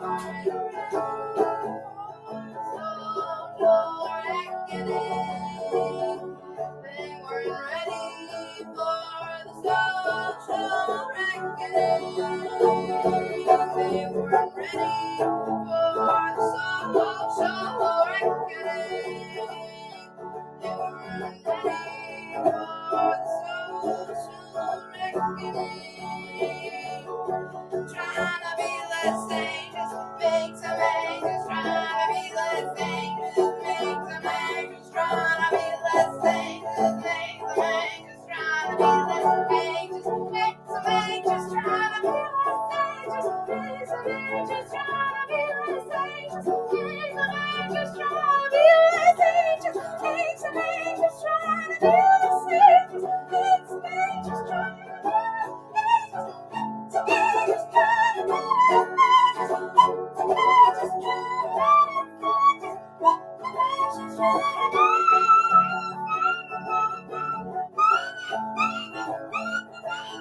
Lord, I can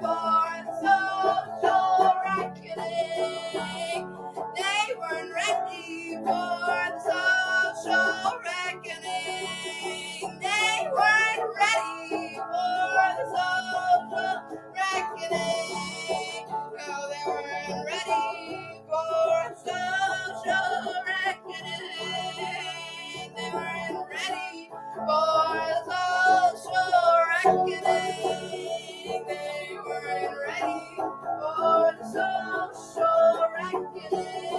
for social reckoning. They weren't ready. Thank you.